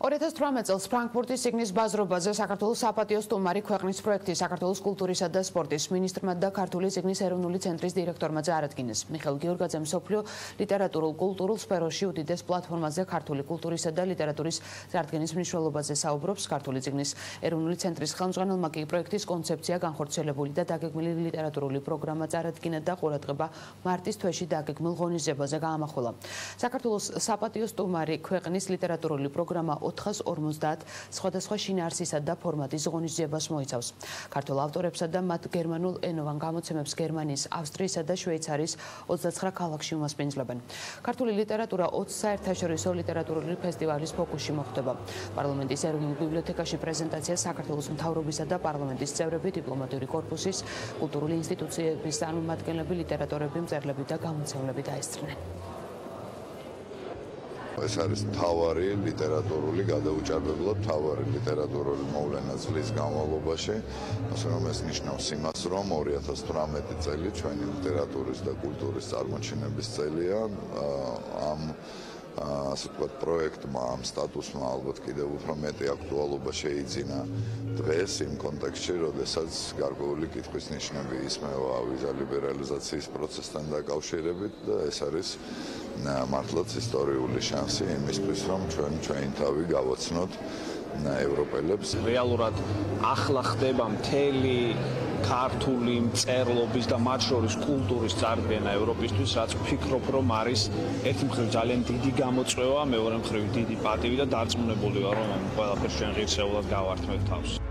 2018 წელს ფრანკფურტის სიგნის ბაზრობაზე საქართველოს საპატიო სტუმარი ქვეყნის პროექტის საქართველოს კულტურისა და სპორტის მინისტრმა და ქართული სიგნის ეროვნული ცენტრის დირექტორმა წარადგინეს. მიხელ გიორგაძემ სოფლიო ლიტერატურულ კულტურულ სფეროში უდიდეს პლატფორმაზე ქართული კულტურისა და ლიტერატურის წარდგენის მნიშვნელობაზე საუბრობს. ქართული სიგნის ეროვნული ცენტრის ხელმძღვანელმა კი პროექტის კონცეფცია განხორციელებული და დაგეგმილი ლიტერატურული პროგრამა წარადგინა და ყურადღება მარტის თვეში დაგეგმილ ღონისძიებაზე გაამახვილა. საქართველოს საპატიო სტუმარი ქვეყნის ლიტერატურული პროგრამა 450 სხვადასხვა შინაარსისა და ფორმატის ღონისძიებას მოიცავს. ქართულ ავტორებსა და მათ გერმანულ ენოვან გამოცემებს გერმანიის, ავსტრიისა და შვეიცარიის 29 ქალაქში უმასპინძლებენ. ქართული ლიტერატურა 20 საერთაშორისო ლიტერატურული ფესტივალის ფოკუსში მოხვდება. პარლამენტის ეროვნულ ბიბლიოთეკაში პრეზენტაცია საქართველოს მთავრობისა და პარლამენტის წევრები, დიპლომატიური корпуსის, კულტურული ინსტიტუციების წარმომადგენლები, ლიტერატორები, მწერლები და გამოცემლები დაესწრნენ. ეს არის თავარი ლიტერატურული გადაუჭარბებლად თავარი ლიტერატურული მოვლენა წლის განმავლობაში. ასე რომ ეს ნიშნავს იმას რომ 2018 წელი ჩვენი ლიტერატურის და კულტურის წარმოჩინების წელია. ამ ასე ვთქვათ, პროექტმა ამ სტატუსმა ალბათ კიდევ უფრო მეტი აქტუალობა შეიძინა დღეს იმ კონტექსტში, როდესაც გარკვეული კითხვის ნიშნები ისმევა ვიზა ლიბერალიზაციის პროცესთან დაკავშირებით და ეს არის მართლაც ისტორიული შანსი იმისთვის, რომ ჩვენ ჩვენი თავი გავაცნოთ ევროპელებს. რეალურად ახლა ხდება მთელი ქართული მწერლობის და მათ შორის კულტურის წარდგენა ევროპისთვის, რაც ვფიქრობ, რომ არის ერთი მხრივ ძალიან დიდი გამოწვევა, მეორე მხრივ დიდი პატივი და დარწმუნებული ვარ, რომ ყველაფერს ჩვენ ღირსეულად გავართმევთ თავს.